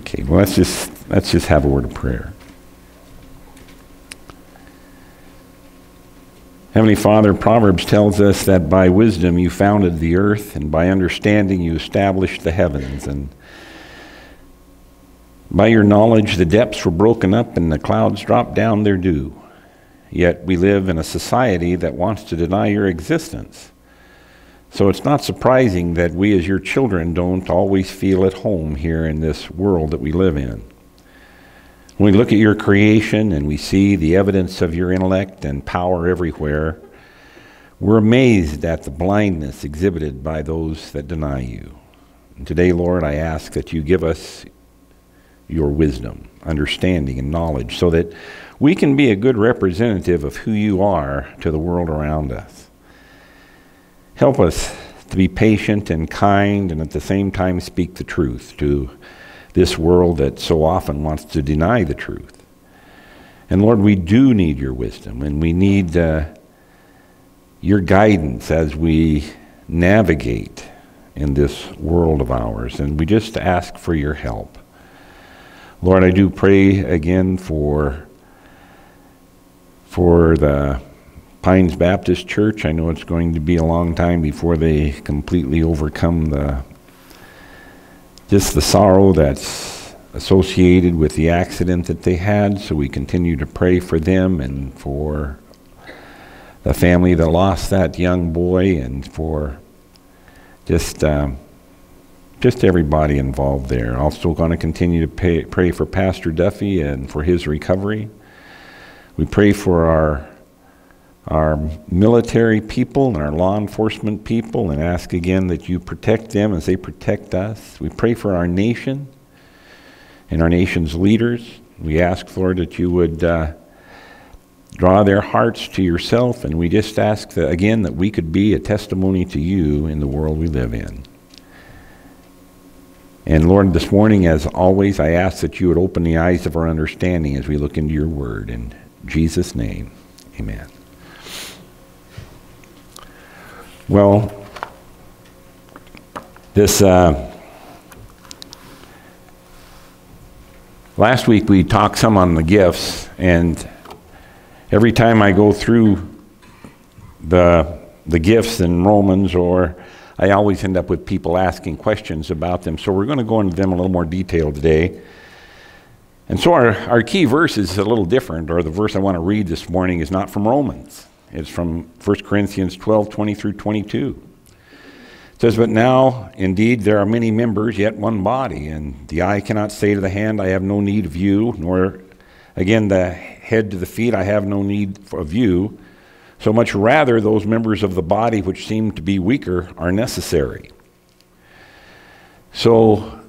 Okay, well, let's just, let's just have a word of prayer. Heavenly Father, Proverbs tells us that by wisdom you founded the earth, and by understanding you established the heavens. And by your knowledge, the depths were broken up and the clouds dropped down their dew. Yet we live in a society that wants to deny your existence. So it's not surprising that we, as your children, don't always feel at home here in this world that we live in. When we look at your creation and we see the evidence of your intellect and power everywhere, we're amazed at the blindness exhibited by those that deny you. And today, Lord, I ask that you give us your wisdom, understanding, and knowledge so that we can be a good representative of who you are to the world around us. Help us to be patient and kind and at the same time speak the truth to this world that so often wants to deny the truth. And Lord, we do need your wisdom and we need uh, your guidance as we navigate in this world of ours. And we just ask for your help. Lord, I do pray again for, for the Pines Baptist Church. I know it's going to be a long time before they completely overcome the just the sorrow that's associated with the accident that they had. So we continue to pray for them and for the family that lost that young boy and for just um, just everybody involved there. Also going to continue to pay, pray for Pastor Duffy and for his recovery. We pray for our our military people and our law enforcement people and ask again that you protect them as they protect us. We pray for our nation and our nation's leaders. We ask, Lord, that you would uh, draw their hearts to yourself, and we just ask that, again that we could be a testimony to you in the world we live in. And Lord, this morning, as always, I ask that you would open the eyes of our understanding as we look into your word. In Jesus' name, amen. Well, this uh, last week we talked some on the gifts, and every time I go through the the gifts in Romans, or I always end up with people asking questions about them. So we're going to go into them a little more detail today. And so our, our key verse is a little different, or the verse I want to read this morning is not from Romans. It's from 1 Corinthians 12 20 through 22. It says, But now, indeed, there are many members, yet one body. And the eye cannot say to the hand, I have no need of you, nor again the head to the feet, I have no need of you. So much rather, those members of the body which seem to be weaker are necessary. So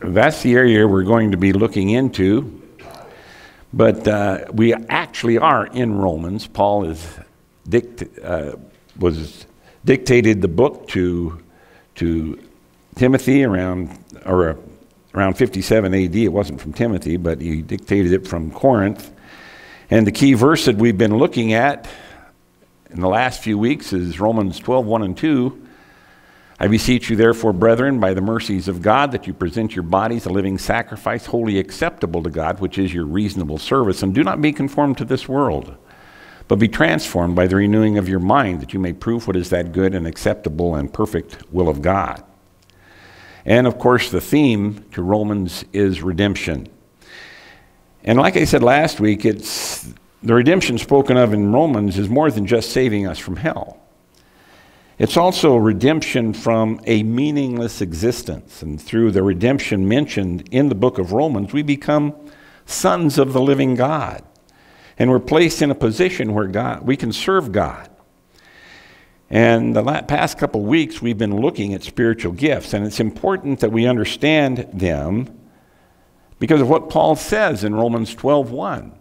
that's the area we're going to be looking into. But uh, we actually are in Romans. Paul is dict- uh, was dictated the book to, to Timothy around, or around 57 AD. It wasn't from Timothy, but he dictated it from Corinth. And the key verse that we've been looking at in the last few weeks is Romans 12, 1 and 2 I beseech you, therefore, brethren, by the mercies of God, that you present your bodies a living sacrifice, holy acceptable to God, which is your reasonable service. And do not be conformed to this world, but be transformed by the renewing of your mind, that you may prove what is that good and acceptable and perfect will of God. And of course, the theme to Romans is redemption. And like I said last week, it's the redemption spoken of in Romans is more than just saving us from hell. It's also redemption from a meaningless existence. And through the redemption mentioned in the book of Romans, we become sons of the living God. And we're placed in a position where God, we can serve God. And the past couple of weeks, we've been looking at spiritual gifts, and it's important that we understand them because of what Paul says in Romans 12 1.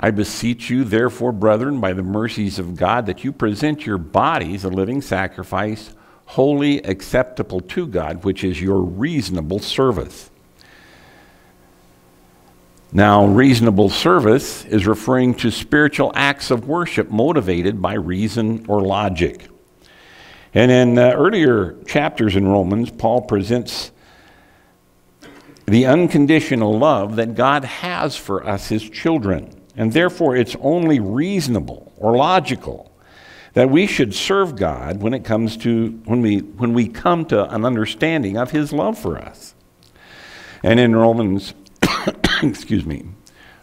I beseech you, therefore, brethren, by the mercies of God, that you present your bodies a living sacrifice, holy acceptable to God, which is your reasonable service. Now, reasonable service is referring to spiritual acts of worship motivated by reason or logic. And in uh, earlier chapters in Romans, Paul presents the unconditional love that God has for us, His children. And therefore, it's only reasonable or logical that we should serve God when it comes to when we when we come to an understanding of his love for us. And in Romans excuse me,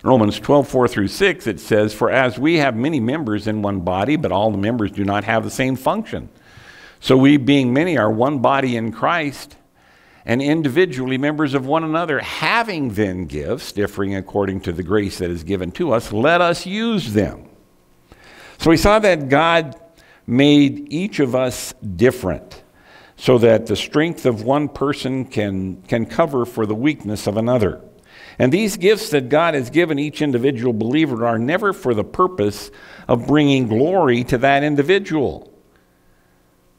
Romans 12, 4 through 6, it says, For as we have many members in one body, but all the members do not have the same function. So we, being many, are one body in Christ, and individually members of one another, having then gifts differing according to the grace that is given to us, let us use them. So we saw that God made each of us different so that the strength of one person can, can cover for the weakness of another. And these gifts that God has given each individual believer are never for the purpose of bringing glory to that individual.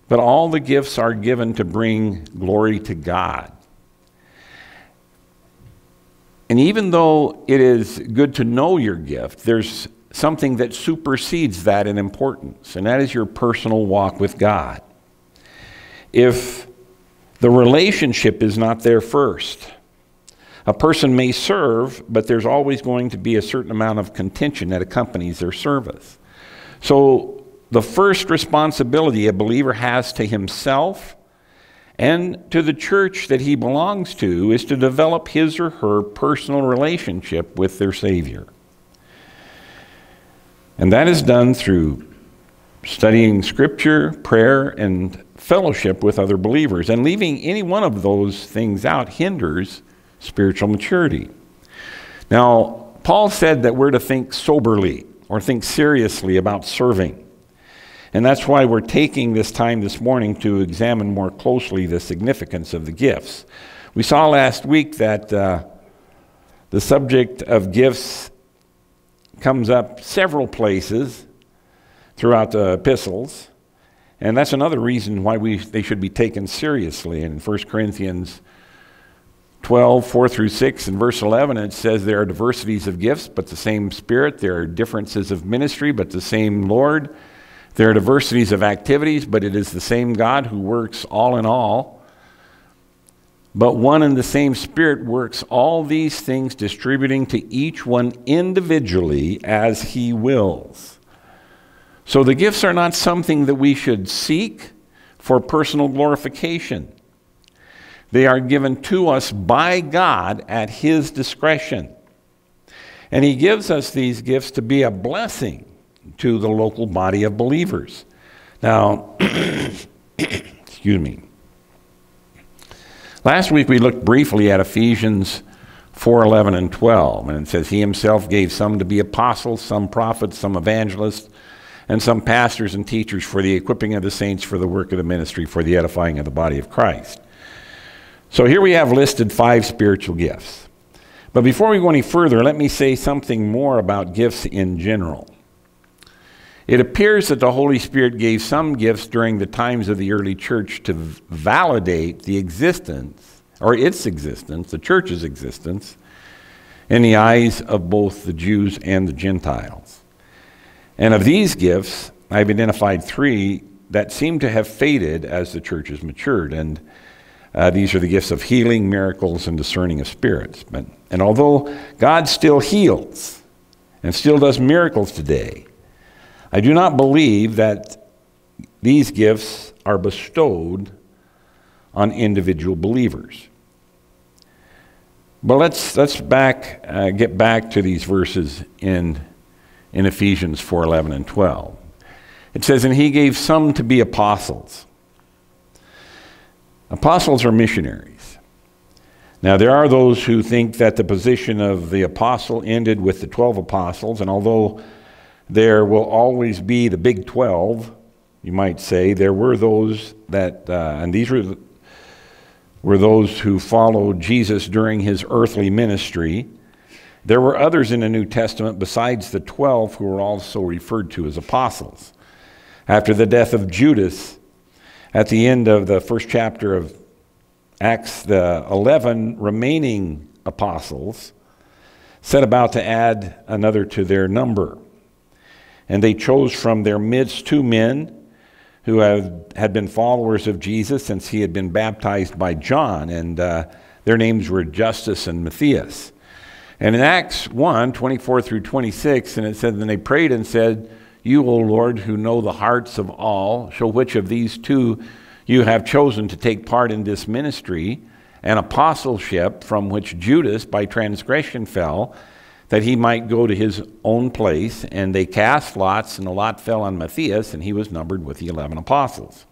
But all the gifts are given to bring glory to God. And even though it is good to know your gift, there's something that supersedes that in importance, and that is your personal walk with God. If the relationship is not there first, a person may serve, but there's always going to be a certain amount of contention that accompanies their service. So, the first responsibility a believer has to himself and to the church that he belongs to is to develop his or her personal relationship with their Savior. And that is done through studying Scripture, prayer, and fellowship with other believers. And leaving any one of those things out hinders spiritual maturity. Now, Paul said that we're to think soberly or think seriously about serving. And that's why we're taking this time this morning to examine more closely the significance of the gifts. We saw last week that uh, the subject of gifts comes up several places throughout the epistles. And that's another reason why we, they should be taken seriously. In 1 Corinthians 12, 4 through 6, and verse 11, it says there are diversities of gifts, but the same Spirit. There are differences of ministry, but the same Lord. There are diversities of activities, but it is the same God who works all in all. But one and the same Spirit works all these things, distributing to each one individually as He wills. So the gifts are not something that we should seek for personal glorification. They are given to us by God at His discretion. And He gives us these gifts to be a blessing to the local body of believers. Now, excuse me. Last week we looked briefly at Ephesians 4:11 and 12, and it says he himself gave some to be apostles, some prophets, some evangelists, and some pastors and teachers for the equipping of the saints for the work of the ministry for the edifying of the body of Christ. So here we have listed five spiritual gifts. But before we go any further, let me say something more about gifts in general. It appears that the Holy Spirit gave some gifts during the times of the early church to validate the existence, or its existence, the church's existence, in the eyes of both the Jews and the Gentiles. And of these gifts, I've identified three that seem to have faded as the church has matured. And uh, these are the gifts of healing, miracles, and discerning of spirits. But, and although God still heals and still does miracles today, I do not believe that these gifts are bestowed on individual believers. But let's, let's back, uh, get back to these verses in, in Ephesians 4 11 and 12. It says, And he gave some to be apostles. Apostles are missionaries. Now, there are those who think that the position of the apostle ended with the 12 apostles, and although there will always be the Big 12, you might say. There were those that, uh, and these were, were those who followed Jesus during his earthly ministry. There were others in the New Testament besides the 12 who were also referred to as apostles. After the death of Judas, at the end of the first chapter of Acts, the 11 remaining apostles set about to add another to their number. And they chose from their midst two men who have, had been followers of Jesus since he had been baptized by John. And uh, Their names were Justus and Matthias. And in Acts 1 24 through 26, and it said, Then they prayed and said, You, O Lord, who know the hearts of all, show which of these two you have chosen to take part in this ministry and apostleship from which Judas by transgression fell, that he might go to his own place. And they cast lots, and the lot fell on Matthias, and he was numbered with the eleven apostles.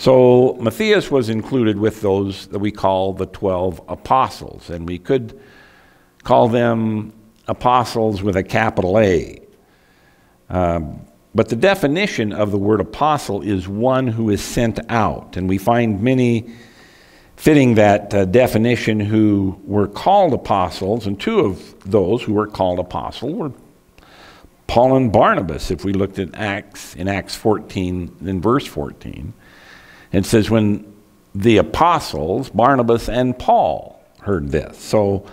So Matthias was included with those that we call the 12 apostles, and we could call them apostles with a capital A. Um, but the definition of the word apostle is one who is sent out, and we find many fitting that uh, definition who were called apostles, and two of those who were called apostles were Paul and Barnabas. If we looked at Acts in Acts 14, in verse 14, it says, when the apostles, Barnabas and Paul, heard this. So,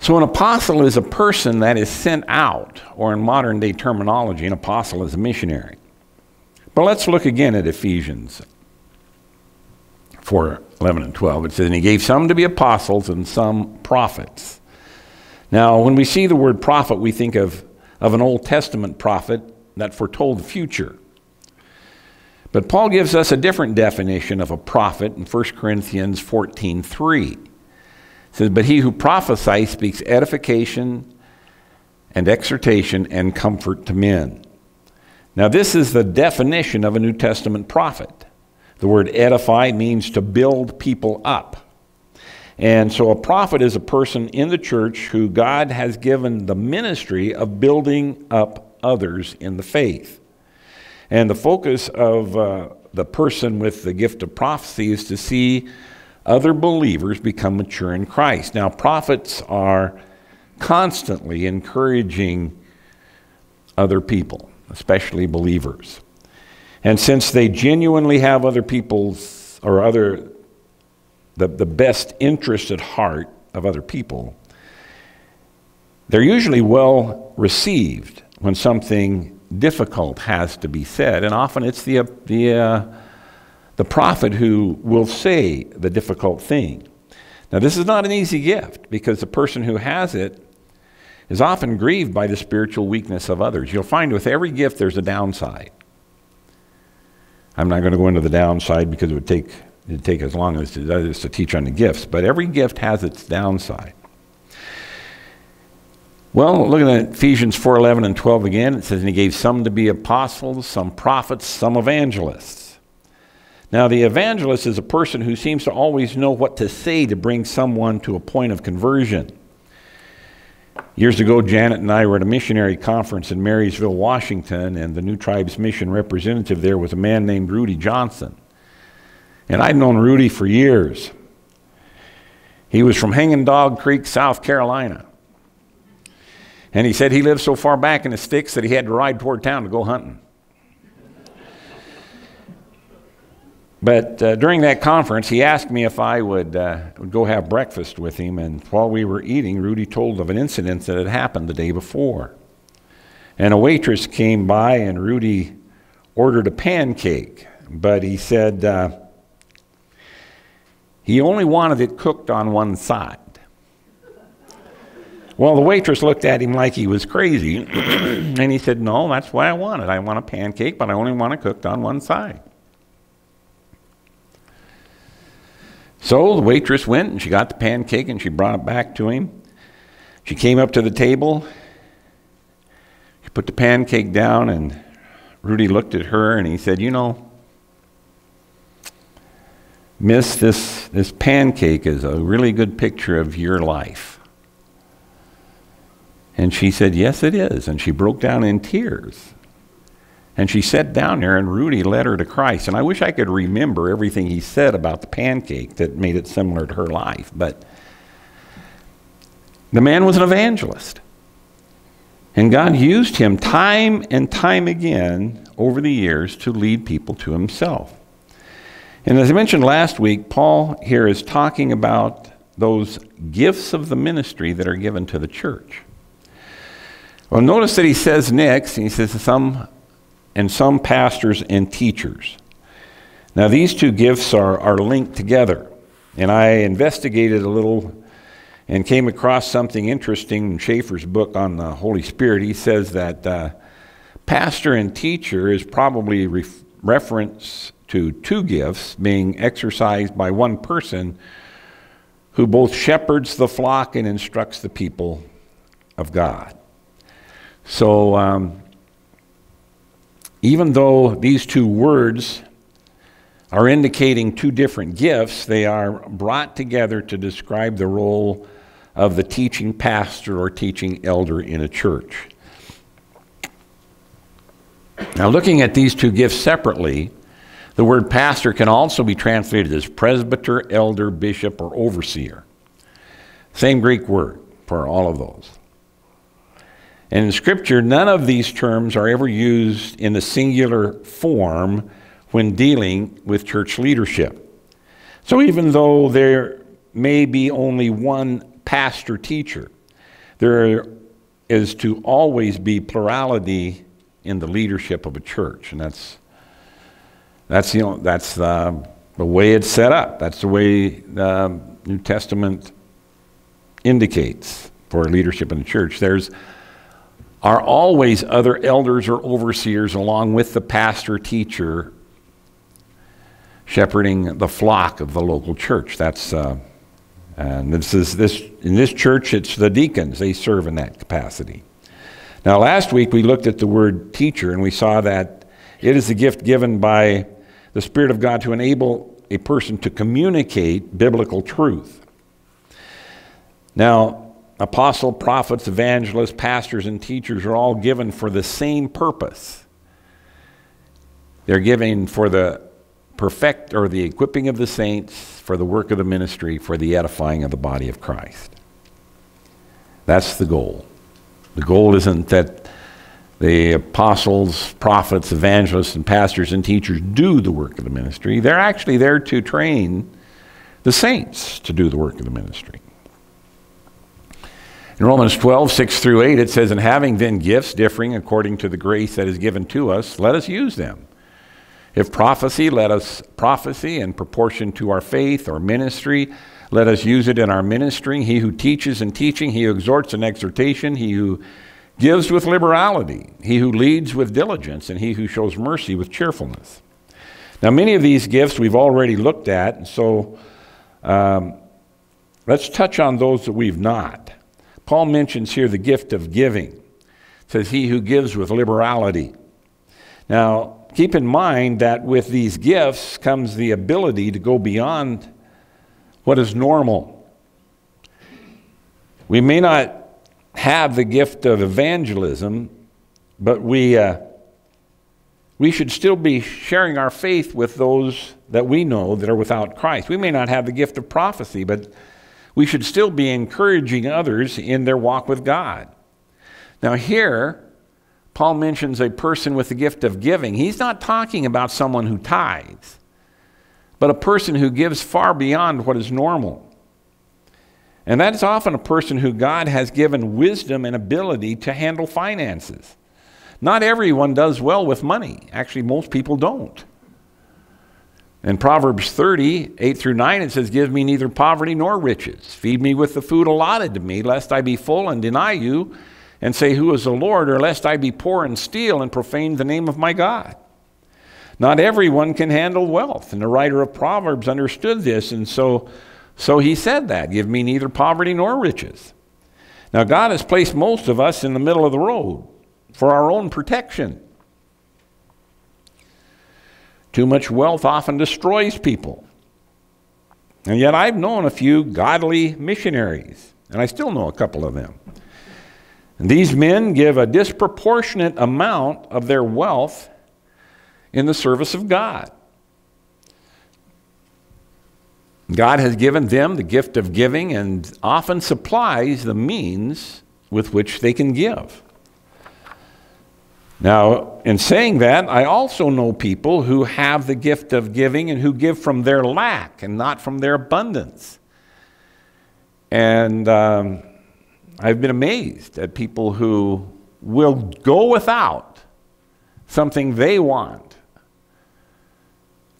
so an apostle is a person that is sent out, or in modern day terminology, an apostle is a missionary. But let's look again at Ephesians 4 11 and 12. It says, And he gave some to be apostles and some prophets. Now, when we see the word prophet, we think of, of an Old Testament prophet that foretold the future. But Paul gives us a different definition of a prophet in 1 Corinthians 14 3. It says, But he who prophesies speaks edification and exhortation and comfort to men. Now, this is the definition of a New Testament prophet. The word edify means to build people up. And so a prophet is a person in the church who God has given the ministry of building up others in the faith. And the focus of uh, the person with the gift of prophecy is to see other believers become mature in Christ. Now, prophets are constantly encouraging other people, especially believers. And since they genuinely have other people's or other the, the best interest at heart of other people, they're usually well received when something difficult has to be said, and often it's the, the, uh, the prophet who will say the difficult thing. Now, this is not an easy gift because the person who has it is often grieved by the spiritual weakness of others. You'll find with every gift there's a downside. I'm not going to go into the downside because it would take, it'd take as long as it does to teach on the gifts, but every gift has its downside. Well, looking at Ephesians 4:11 and 12 again, it says, "And he gave some to be apostles, some prophets, some evangelists." Now, the evangelist is a person who seems to always know what to say to bring someone to a point of conversion. Years ago, Janet and I were at a missionary conference in Marysville, Washington, and the New Tribes Mission representative there was a man named Rudy Johnson. And I'd known Rudy for years. He was from Hanging Dog Creek, South Carolina. And he said he lived so far back in the sticks that he had to ride toward town to go hunting. But uh, during that conference, he asked me if I would, uh, would go have breakfast with him. And while we were eating, Rudy told of an incident that had happened the day before. And a waitress came by, and Rudy ordered a pancake. But he said uh, he only wanted it cooked on one side. Well, the waitress looked at him like he was crazy, and he said, No, that's why I want it. I want a pancake, but I only want it cooked on one side. So the waitress went and she got the pancake and she brought it back to him. She came up to the table. She put the pancake down, and Rudy looked at her and he said, You know, Miss, this, this pancake is a really good picture of your life. And she said, Yes, it is. And she broke down in tears. And she sat down there, and Rudy led her to Christ. And I wish I could remember everything he said about the pancake that made it similar to her life. But the man was an evangelist. And God used him time and time again over the years to lead people to himself. And as I mentioned last week, Paul here is talking about those gifts of the ministry that are given to the church. Well, notice that he says next, he says some and some pastors and teachers. Now, these two gifts are, are linked together. And I investigated a little and came across something interesting in Schaeffer's book on the Holy Spirit. He says that uh, pastor and teacher is probably ref- reference to two gifts being exercised by one person who both shepherds the flock and instructs the people of God. So, um, even though these two words are indicating two different gifts, they are brought together to describe the role of the teaching pastor or teaching elder in a church. Now, looking at these two gifts separately, the word pastor can also be translated as presbyter, elder, bishop, or overseer. Same Greek word for all of those. And in Scripture, none of these terms are ever used in the singular form when dealing with church leadership. So even though there may be only one pastor teacher. There is to always be plurality in the leadership of a church, and that's that's you know that's the, the way it's set up. That's the way the New Testament indicates for leadership in the church. There's are always other elders or overseers along with the pastor teacher shepherding the flock of the local church. That's uh, and this is this in this church, it's the deacons. They serve in that capacity. Now, last week we looked at the word teacher, and we saw that it is a gift given by the Spirit of God to enable a person to communicate biblical truth. Now, apostle, prophets, evangelists, pastors, and teachers are all given for the same purpose. They're given for the perfect or the equipping of the saints for the work of the ministry for the edifying of the body of Christ. That's the goal. The goal isn't that the apostles, prophets, evangelists, and pastors and teachers do the work of the ministry. They're actually there to train the saints to do the work of the ministry. In Romans 12, 6 through 8, it says, And having then gifts differing according to the grace that is given to us, let us use them. If prophecy, let us prophecy in proportion to our faith or ministry. Let us use it in our ministry. He who teaches in teaching, he who exhorts in exhortation, he who gives with liberality, he who leads with diligence, and he who shows mercy with cheerfulness. Now, many of these gifts we've already looked at, so um, let's touch on those that we've not. Paul mentions here the gift of giving. It says, He who gives with liberality. Now, Keep in mind that with these gifts comes the ability to go beyond what is normal. We may not have the gift of evangelism, but we, uh, we should still be sharing our faith with those that we know that are without Christ. We may not have the gift of prophecy, but we should still be encouraging others in their walk with God. Now, here, Paul mentions a person with the gift of giving. He's not talking about someone who tithes, but a person who gives far beyond what is normal. And that is often a person who God has given wisdom and ability to handle finances. Not everyone does well with money. Actually, most people don't. In Proverbs 30, 8 through 9, it says, Give me neither poverty nor riches. Feed me with the food allotted to me, lest I be full and deny you and say, Who is the Lord? or lest I be poor and steal and profane the name of my God. Not everyone can handle wealth, and the writer of Proverbs understood this, and so, so he said that Give me neither poverty nor riches. Now, God has placed most of us in the middle of the road for our own protection. Too much wealth often destroys people. And yet, I've known a few godly missionaries, and I still know a couple of them. And these men give a disproportionate amount of their wealth in the service of God. God has given them the gift of giving and often supplies the means with which they can give. Now, in saying that, I also know people who have the gift of giving and who give from their lack and not from their abundance. And um, I've been amazed at people who will go without something they want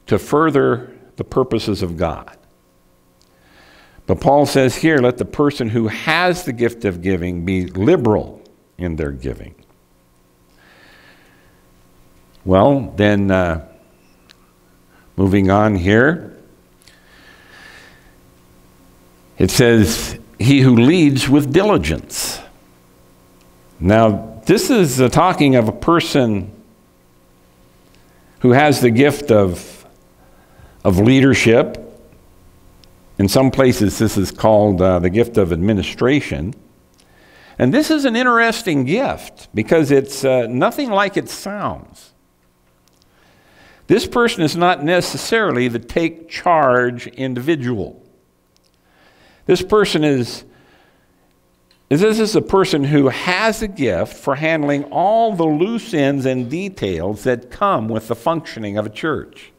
to further the purposes of God. But Paul says here, let the person who has the gift of giving be liberal in their giving. Well, then, uh, moving on here, it says, He who leads with diligence. Now, this is uh, talking of a person who has the gift of, of leadership. In some places, this is called uh, the gift of administration. And this is an interesting gift because it's uh, nothing like it sounds. This person is not necessarily the take charge individual. This person is, this is a person who has a gift for handling all the loose ends and details that come with the functioning of a church.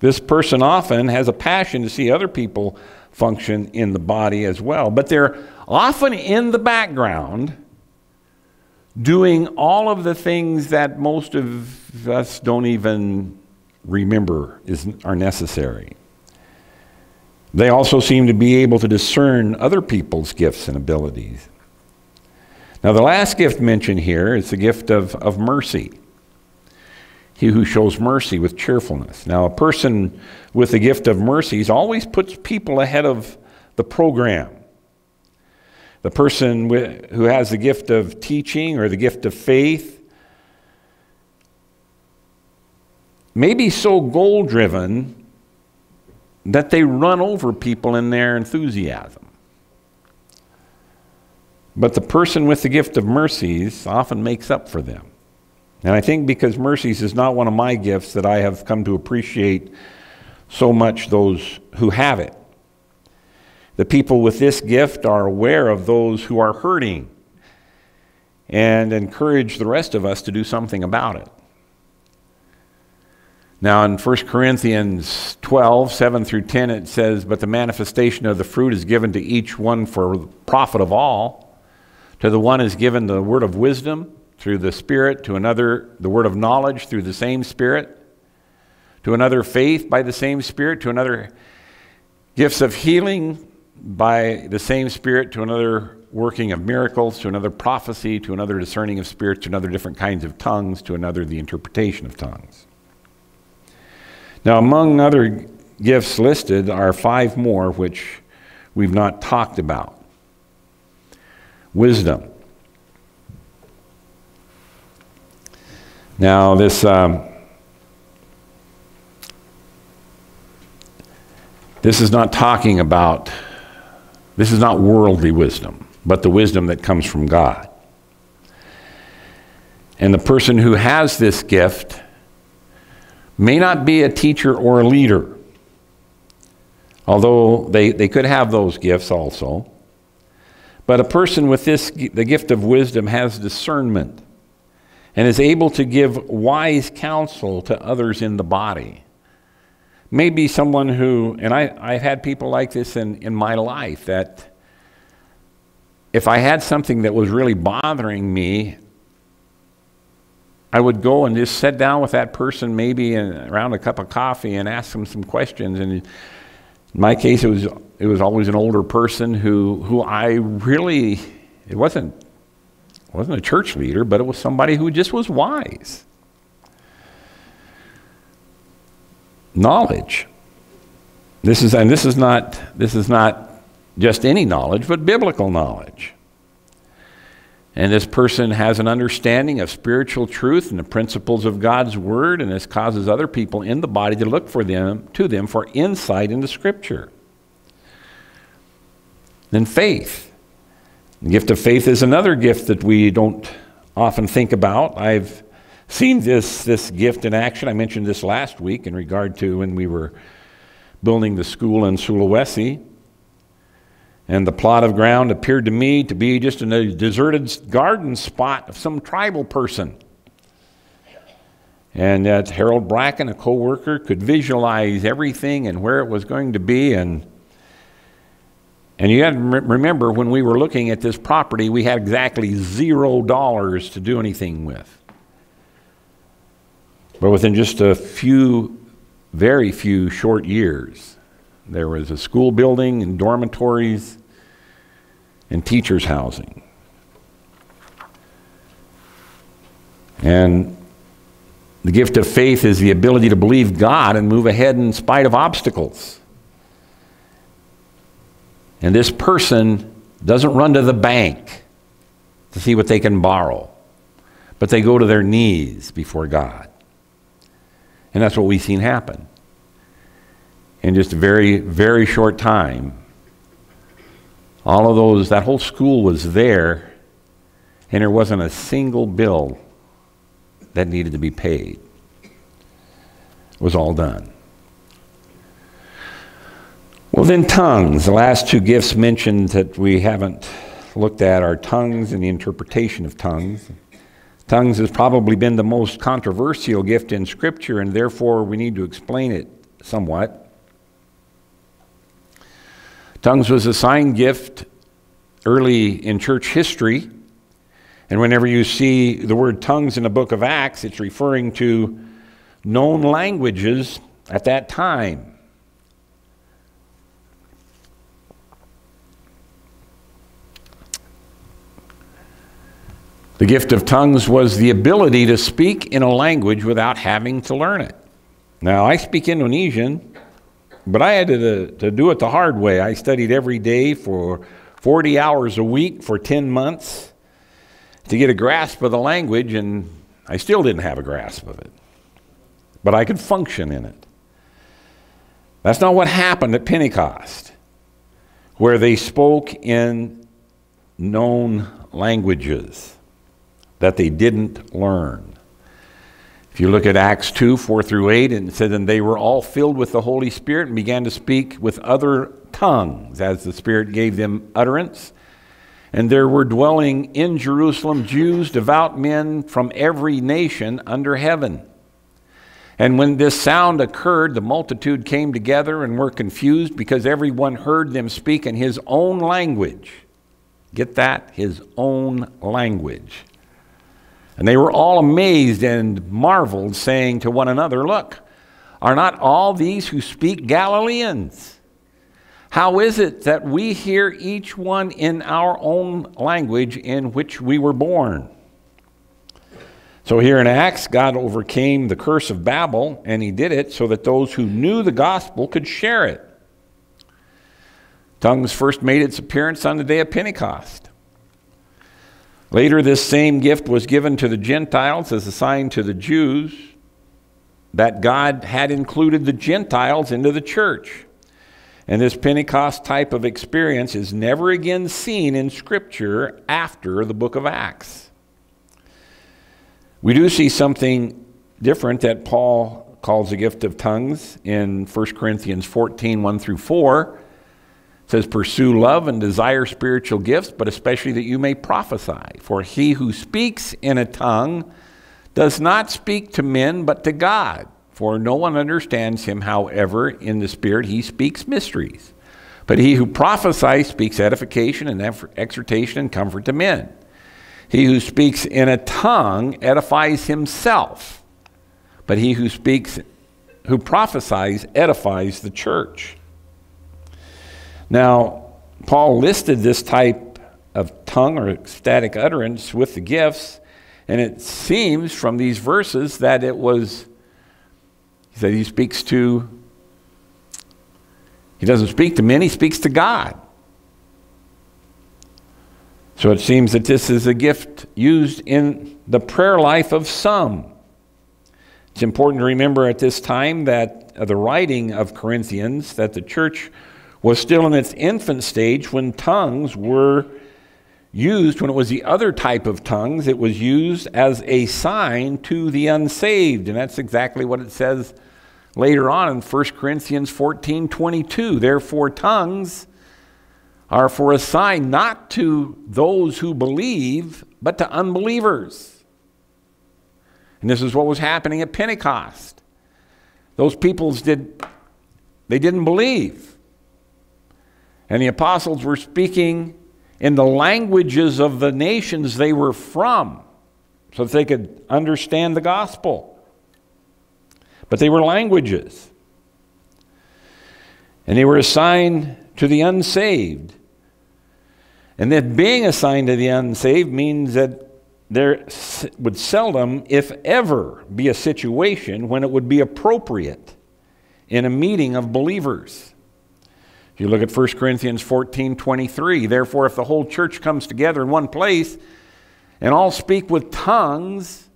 This person often has a passion to see other people function in the body as well, but they're often in the background doing all of the things that most of us don't even remember is, are necessary. They also seem to be able to discern other people's gifts and abilities. Now, the last gift mentioned here is the gift of, of mercy. He who shows mercy with cheerfulness. Now, a person with the gift of mercies always puts people ahead of the program. The person who has the gift of teaching or the gift of faith may be so goal driven that they run over people in their enthusiasm. But the person with the gift of mercies often makes up for them. And I think because mercies is not one of my gifts that I have come to appreciate so much those who have it. The people with this gift are aware of those who are hurting and encourage the rest of us to do something about it. Now, in 1 Corinthians 12, 7 through 10, it says, But the manifestation of the fruit is given to each one for the profit of all. To the one is given the word of wisdom through the Spirit, to another, the word of knowledge through the same Spirit, to another, faith by the same Spirit, to another, gifts of healing by the same Spirit to another working of miracles, to another prophecy, to another discerning of spirits, to another different kinds of tongues, to another the interpretation of tongues. Now, among other gifts listed are five more which we've not talked about wisdom. Now, this. Um, this is not talking about this is not worldly wisdom, but the wisdom that comes from God. And the person who has this gift may not be a teacher or a leader, although they, they could have those gifts also. But a person with this, the gift of wisdom, has discernment and is able to give wise counsel to others in the body maybe someone who, and I, I've had people like this in, in my life, that if I had something that was really bothering me, I would go and just sit down with that person, maybe around a cup of coffee, and ask them some questions. And in my case, it was it was always an older person who who I really it wasn't wasn't a church leader, but it was somebody who just was wise. Knowledge. This is, and this is not, this is not just any knowledge, but biblical knowledge. And this person has an understanding of spiritual truth and the principles of God's word, and this causes other people in the body to look for them to them for insight into Scripture. Then faith. The gift of faith is another gift that we don't often think about. I've seen this, this gift in action. I mentioned this last week in regard to when we were building the school in Sulawesi. And the plot of ground appeared to me to be just a deserted garden spot of some tribal person. And that Harold Bracken, a co worker, could visualize everything and where it was going to be. And, and you got to remember when we were looking at this property, we had exactly zero dollars to do anything with. But within just a few, very few short years, There was a school building and dormitories and teachers' housing. And the gift of faith is the ability to believe God and move ahead in spite of obstacles. And this person doesn't run to the bank to see what they can borrow, but they go to their knees before God. And that's what we've seen happen. In just a very, very short time, all of those, that whole school was there, and there wasn't a single bill that needed to be paid. It was all done. Well, then, tongues. The last two gifts mentioned that we haven't looked at are tongues and the interpretation of tongues. Tongues has probably been the most controversial gift in Scripture, and therefore we need to explain it somewhat. Tongues was a sign gift early in church history, and whenever you see the word tongues in the book of Acts, it's referring to known languages at that time. The gift of tongues was the ability to speak in a language without having to learn it. Now, I speak Indonesian, but I had to, to do it the hard way. I studied every day for 40 hours a week for 10 months to get a grasp of the language, and I still didn't have a grasp of it. But I could function in it. That's not what happened at Pentecost, where they spoke in known languages that they didn't learn. If you look at Acts 2 4 through 8, and it says, And they were all filled with the Holy Spirit and began to speak with other tongues as the Spirit gave them utterance. And there were dwelling in Jerusalem Jews, devout men from every nation under heaven. And when this sound occurred, the multitude came together and were confused because everyone heard them speak in his own language. Get that? His own language. And they were all amazed and marveled, saying to one another, Look, are not all these who speak Galileans? How is it that we hear each one in our own language in which we were born? So, here in Acts, God overcame the curse of Babel, and He did it so that those who knew the gospel could share it. Tongues first made its appearance on the day of Pentecost. Later, this same gift was given to the Gentiles as a sign to the Jews that God had included the Gentiles into the church. And this Pentecost type of experience is never again seen in Scripture after the book of Acts. We do see something different that Paul calls the gift of tongues in 1 Corinthians 14 1 through 4 says, Pursue love and desire spiritual gifts, but especially that you may prophesy. For he who speaks in a tongue does not speak to men, but to God. For no one understands him, however, in the Spirit he speaks mysteries. But he who prophesies speaks edification and exhortation and comfort to men. He who speaks in a tongue edifies himself. But he who speaks, who prophesies, edifies the church. Now, Paul listed this type of tongue or ecstatic utterance with the gifts, and it seems from these verses that it was that he speaks to, he doesn't speak to men, he speaks to God. So it seems that this is a gift used in the prayer life of some. It's important to remember at this time that uh, the writing of Corinthians, that the church was still in its infant stage when tongues were used, when it was the other type of tongues, it was used as a sign to the unsaved. And that's exactly what it says later on in 1 Corinthians 14 22. Therefore, tongues are for a sign not to those who believe, but to unbelievers. And this is what was happening at Pentecost. Those peoples did, they didn't believe. And the apostles were speaking in the languages of the nations they were from so that they could understand the gospel. But they were languages. And they were assigned to the unsaved. And that being assigned to the unsaved means that there would seldom, if ever, be a situation when it would be appropriate in a meeting of believers. You look at 1 Corinthians 14 23, therefore, if the whole church comes together in one place and all speak with tongues,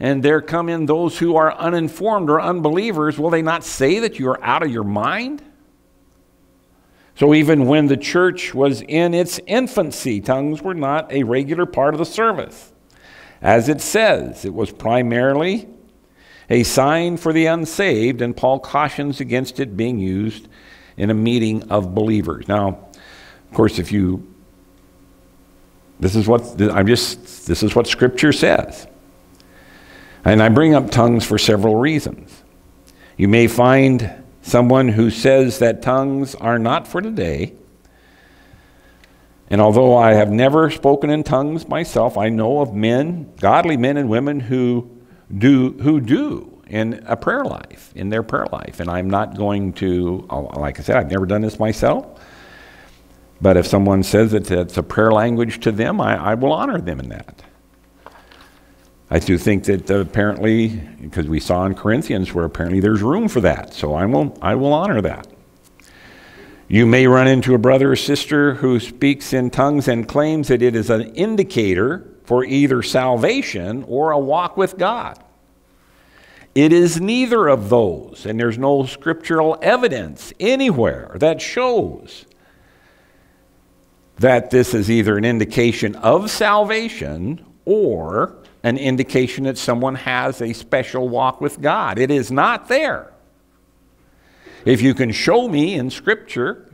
and there come in those who are uninformed or unbelievers, will they not say that you are out of your mind? So, even when the church was in its infancy, tongues were not a regular part of the service. As it says, it was primarily a sign for the unsaved, and Paul cautions against it being used in a meeting of believers. Now, of course, if you this is what I'm just this is what scripture says. And I bring up tongues for several reasons. You may find someone who says that tongues are not for today. And although I have never spoken in tongues myself, I know of men, godly men and women who do who do in a prayer life, in their prayer life. And I'm not going to, oh, like I said, I've never done this myself. But if someone says that it's a prayer language to them, I, I will honor them in that. I do think that apparently, because we saw in Corinthians where apparently there's room for that, so I will, I will honor that. You may run into a brother or sister who speaks in tongues and claims that it is an indicator for either salvation or a walk with God. It is neither of those, and there's no scriptural evidence anywhere that shows that this is either an indication of salvation or an indication that someone has a special walk with God. It is not there. If you can show me in Scripture,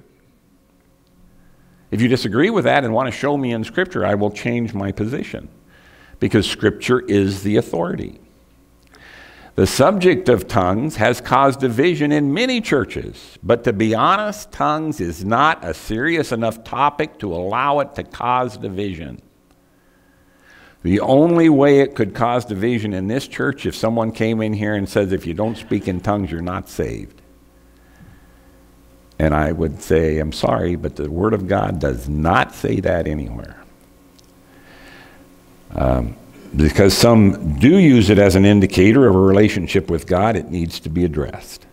if you disagree with that and want to show me in Scripture, I will change my position because Scripture is the authority. The subject of tongues has caused division in many churches, but to be honest, tongues is not a serious enough topic to allow it to cause division. The only way it could cause division in this church if someone came in here and says, if you don't speak in tongues, you're not saved. And I would say, I'm sorry, but the Word of God does not say that anywhere. Um, because some do use it as an indicator of a relationship with God, it needs to be addressed.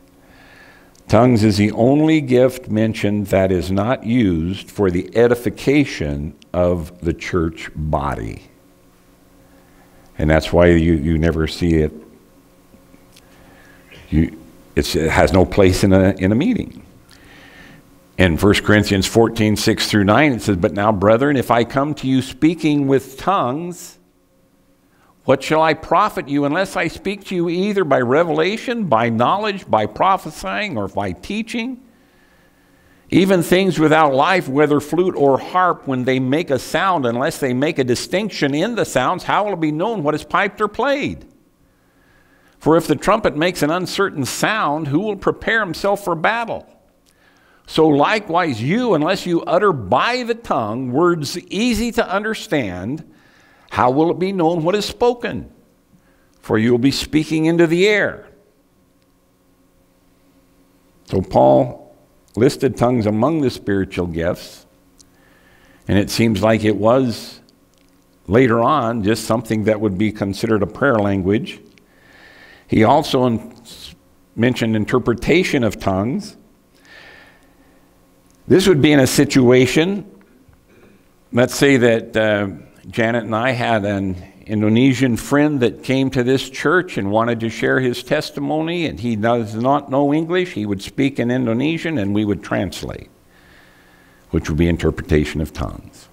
Tongues is the only gift mentioned that is not used for the edification of the church body. And that's why you, you never see it. You, it has no place in a, in a meeting. In 1 Corinthians 14, 6 through 9, it says, But now, brethren, if I come to you speaking with tongues, what shall I profit you unless I speak to you either by revelation, by knowledge, by prophesying, or by teaching? Even things without life, whether flute or harp, when they make a sound, unless they make a distinction in the sounds, how will it be known what is piped or played? For if the trumpet makes an uncertain sound, who will prepare himself for battle? So likewise, you, unless you utter by the tongue words easy to understand, how will it be known what is spoken? For you will be speaking into the air. So Paul listed tongues among the spiritual gifts. And it seems like it was later on just something that would be considered a prayer language. He also in, mentioned interpretation of tongues. This would be in a situation, let's say that uh, Janet and I had an Indonesian friend that came to this church and wanted to share his testimony, and he does not know English. He would speak in Indonesian, and we would translate, which would be interpretation of tongues.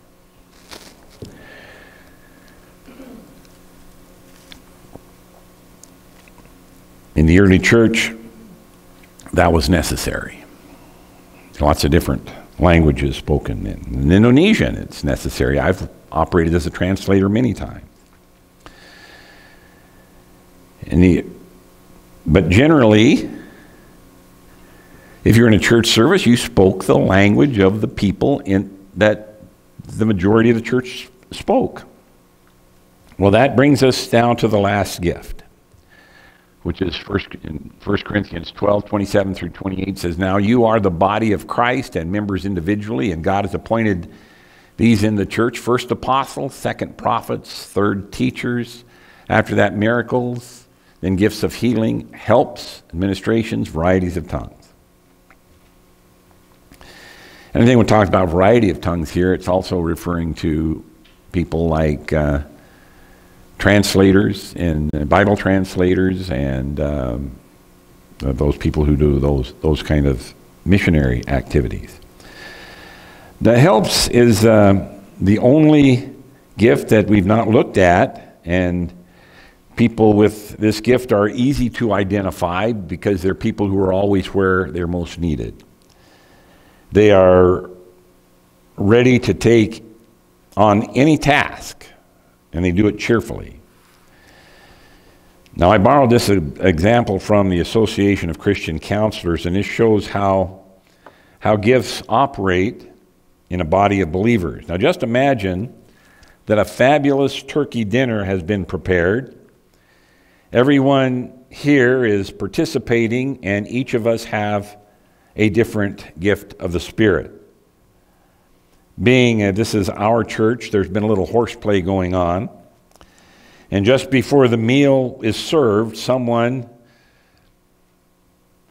In the early church, that was necessary. Lots of different languages spoken. In in Indonesian, it's necessary. I've operated as a translator many times. And but generally, if you're in a church service, you spoke the language of the people in, that the majority of the church spoke. Well, that brings us down to the last gift. which is first in 1 Corinthians 12, 27 through 28 says, Now you are the body of Christ and members individually, and God has appointed these in the church first apostles, second prophets, third teachers, after that miracles, then gifts of healing, helps, administrations, varieties of tongues. And I think when talks about variety of tongues here, it's also referring to people like uh, translators and Bible translators and um, those people who do those, those kind of missionary activities. The helps is uh, the only gift that we've not looked at, and people with this gift are easy to identify because they're people who are always where they're most needed. They are ready to take on any task and they do it cheerfully. Now, I borrowed this example from the Association of Christian Counselors, and this shows how, how gifts operate in a body of believers. Now, just imagine that a fabulous turkey dinner has been prepared. Everyone here is participating, and each of us have a different gift of the Spirit. Being uh, this is our church, there's been a little horseplay going on. And just before the meal is served, someone,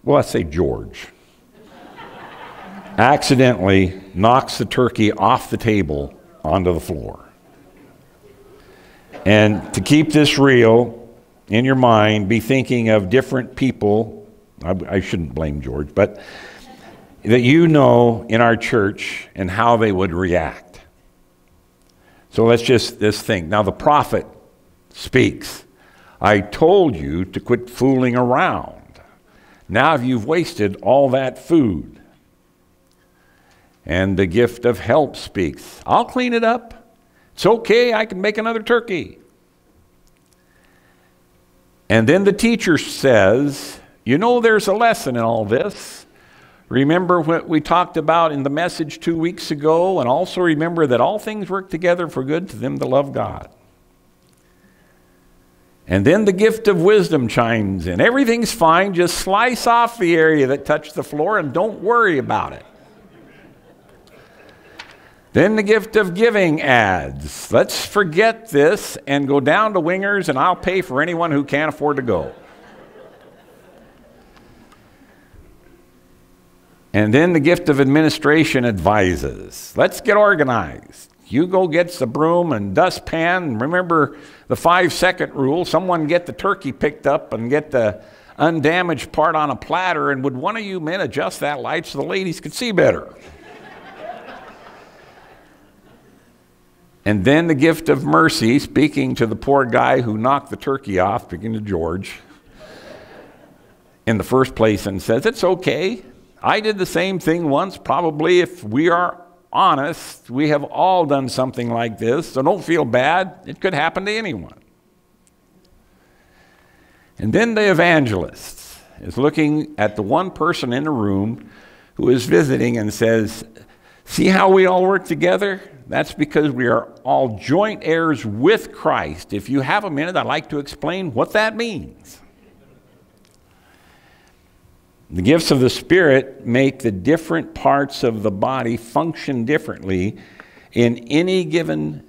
well, let's say George, accidentally knocks the turkey off the table onto the floor. And to keep this real in your mind, be thinking of different people. I, I shouldn't blame George, but that you know in our church and how they would react. So let's just this thing. Now the prophet speaks. I told you to quit fooling around. Now you've wasted all that food. And the gift of help speaks. I'll clean it up. It's okay, I can make another turkey. And then the teacher says, You know, there's a lesson in all this. Remember what we talked about in the message two weeks ago, and also remember that all things work together for good to them that love God. And then the gift of wisdom chimes in. Everything's fine, just slice off the area that touched the floor and don't worry about it. Then the gift of giving adds. Let's forget this and go down to Wingers, and I'll pay for anyone who can't afford to go. And then the gift of administration advises. Let's get organized. You go get the broom and dustpan. Remember the five second rule. Someone get the turkey picked up and get the undamaged part on a platter. And would one of you men adjust that light so the ladies could see better? And then the gift of mercy, speaking to the poor guy who knocked the turkey off, speaking to George in the first place, and says, It's okay. I did the same thing once. Probably if we are honest, we have all done something like this, so don't feel bad. It could happen to anyone. And then the evangelist is looking at the one person in the room who is visiting and says, See how we all work together? That's because we are all joint heirs with Christ. If you have a minute, I'd like to explain what that means. The gifts of the Spirit make the different parts of the body function differently in any given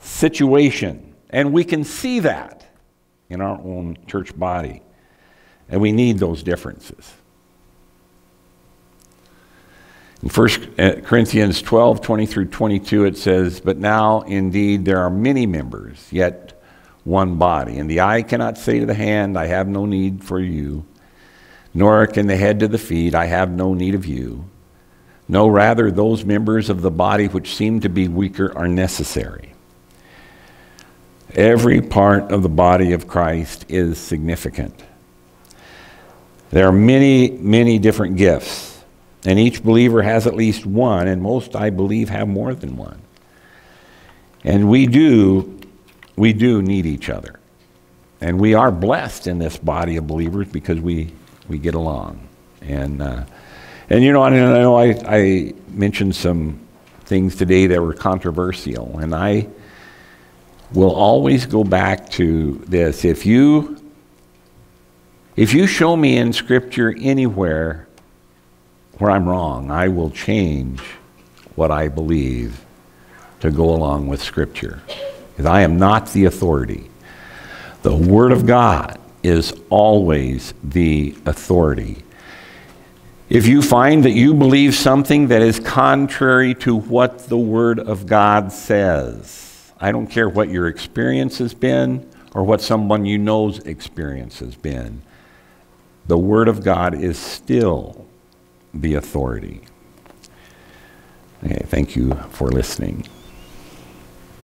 situation. And we can see that in our own church body. And we need those differences. In 1 uh, Corinthians 12, 20 through 22, it says, But now indeed there are many members, yet one body. And the eye cannot say to the hand, I have no need for you nor can the head to the feet, I have no need of you. No, rather, those members of the body which seem to be weaker are necessary. Every part of the body of Christ is significant. There are many, many different gifts, and each believer has at least one, and most, I believe, have more than one. And we do, we do need each other. And we are blessed in this body of believers because we we get along. And, uh, and you know, I, know I, I mentioned some things today that were controversial, and I will always go back to this. If you If you show me in Scripture anywhere where I'm wrong, I will change what I believe to go along with Scripture. Because I am not the authority. The Word of God is always the authority. If you find that you believe something that is contrary to what the Word of God says, I don't care what your experience has been or what someone you know's experience has been, the Word of God is still the authority. Okay, thank you for listening.